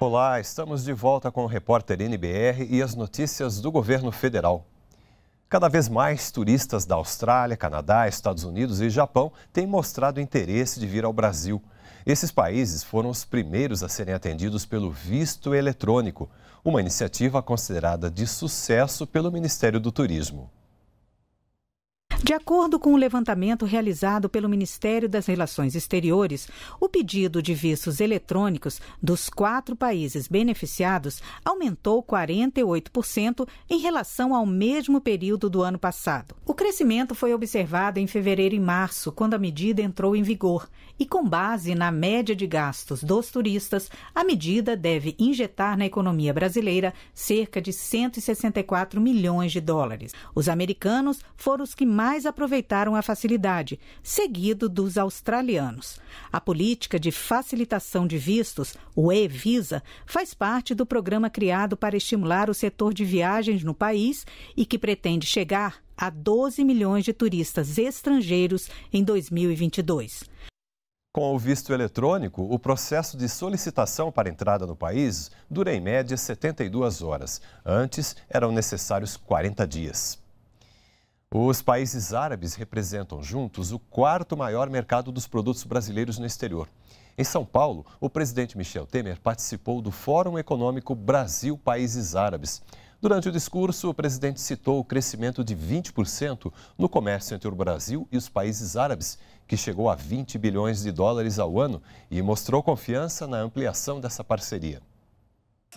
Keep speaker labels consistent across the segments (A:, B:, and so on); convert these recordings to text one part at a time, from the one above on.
A: Olá, estamos de volta com o repórter NBR e as notícias do governo federal. Cada vez mais turistas da Austrália, Canadá, Estados Unidos e Japão têm mostrado interesse de vir ao Brasil. Esses países foram os primeiros a serem atendidos pelo visto eletrônico, uma iniciativa considerada de sucesso pelo Ministério do Turismo.
B: De acordo com o levantamento realizado pelo Ministério das Relações Exteriores, o pedido de vistos eletrônicos dos quatro países beneficiados aumentou 48% em relação ao mesmo período do ano passado. O crescimento foi observado em fevereiro e março, quando a medida entrou em vigor, e com base na média de gastos dos turistas, a medida deve injetar na economia brasileira cerca de 164 milhões de dólares. Os americanos foram os que mais aproveitaram a facilidade, seguido dos australianos. A política de facilitação de vistos, o e-Visa, faz parte do programa criado para estimular o setor de viagens no país e que pretende chegar a 12 milhões de turistas estrangeiros em 2022.
A: Com o visto eletrônico, o processo de solicitação para entrada no país dura em média 72 horas. Antes, eram necessários 40 dias. Os países árabes representam juntos o quarto maior mercado dos produtos brasileiros no exterior. Em São Paulo, o presidente Michel Temer participou do Fórum Econômico Brasil-Países Árabes. Durante o discurso, o presidente citou o crescimento de 20% no comércio entre o Brasil e os países árabes que chegou a 20 bilhões de dólares ao ano e mostrou confiança na ampliação dessa parceria.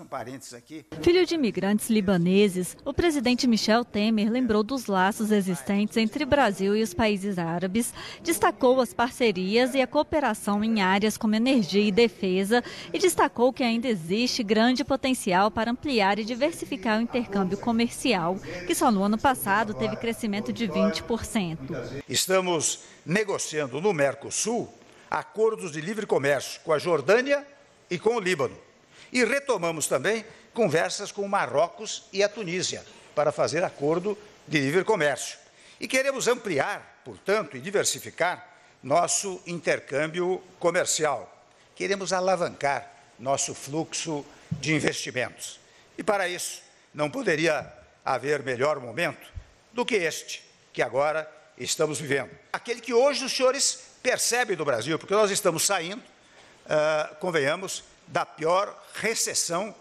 C: Um Filho de imigrantes libaneses, o presidente Michel Temer lembrou dos laços existentes entre Brasil e os países árabes, destacou as parcerias e a cooperação em áreas como energia e defesa e destacou que ainda existe grande potencial para ampliar e diversificar o intercâmbio comercial, que só no ano passado teve crescimento de 20%.
D: Estamos negociando no Mercosul acordos de livre comércio com a Jordânia e com o Líbano e retomamos também conversas com o Marrocos e a Tunísia para fazer acordo de livre comércio. E queremos ampliar, portanto, e diversificar nosso intercâmbio comercial. Queremos alavancar nosso fluxo de investimentos. E para isso, não poderia haver melhor momento do que este que agora estamos vivendo. Aquele que hoje os senhores percebem do Brasil, porque nós estamos saindo, uh, convenhamos, da pior recessão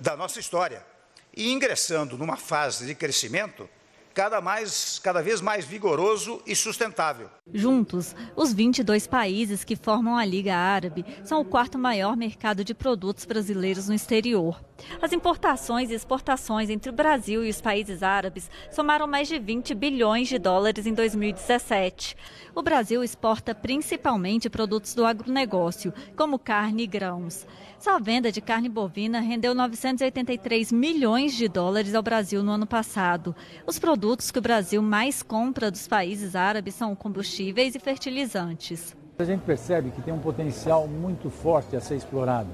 D: da nossa história e ingressando numa fase de crescimento cada, mais, cada vez mais vigoroso e sustentável.
C: Juntos, os 22 países que formam a Liga Árabe são o quarto maior mercado de produtos brasileiros no exterior. As importações e exportações entre o Brasil e os países árabes somaram mais de 20 bilhões de dólares em 2017. O Brasil exporta principalmente produtos do agronegócio, como carne e grãos. Só a venda de carne bovina rendeu 983 milhões de dólares ao Brasil no ano passado. Os produtos que o Brasil mais compra dos países árabes são combustíveis e fertilizantes.
E: A gente percebe que tem um potencial muito forte a ser explorado.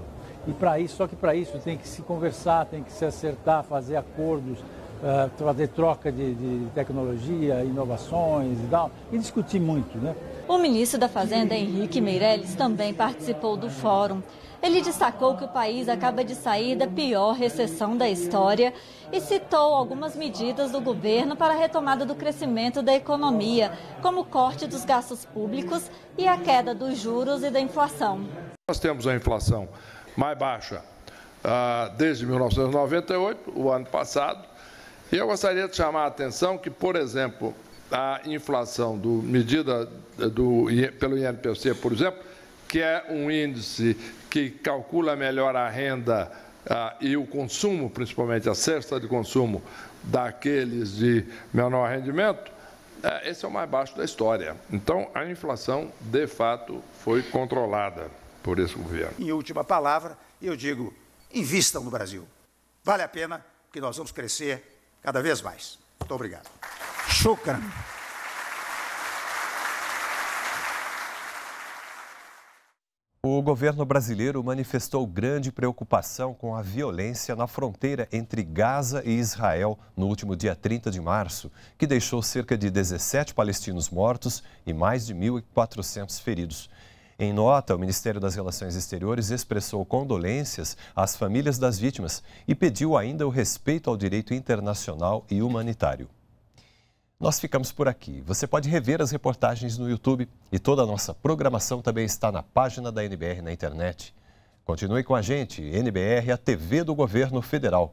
E: E para isso, só que para isso tem que se conversar, tem que se acertar, fazer acordos, uh, fazer troca de, de, tecnologia, inovações e tal, e discutir muito, né?
C: O ministro da Fazenda, Henrique Meirelles, também participou do fórum. Ele destacou que o país acaba de sair da pior recessão da história e citou algumas medidas do governo para a retomada do crescimento da economia, como o corte dos gastos públicos e a queda dos juros e da inflação.
F: Nós temos a inflação mais baixa ah, desde 1998, o ano passado, e eu gostaria de chamar a atenção que, por exemplo, a inflação do medida do, pelo INPC, por exemplo, que é um índice que calcula melhor a renda ah, e o consumo, principalmente a cesta de consumo daqueles de menor rendimento, eh, esse é o mais baixo da história. Então, a inflação, de fato, foi controlada por esse governo.
D: Em última palavra, eu digo: invistam no Brasil. Vale a pena, porque nós vamos crescer cada vez mais. Muito obrigado.
A: Shukran. O governo brasileiro manifestou grande preocupação com a violência na fronteira entre Gaza e Israel no último dia 30 de março, que deixou cerca de 17 palestinos mortos e mais de 1.400 feridos. Em nota, o Ministério das Relações Exteriores expressou condolências às famílias das vítimas e pediu ainda o respeito ao direito internacional e humanitário. Nós ficamos por aqui. Você pode rever as reportagens no YouTube e toda a nossa programação também está na página da NBR na internet. Continue com a gente, NBR, a TV do Governo Federal.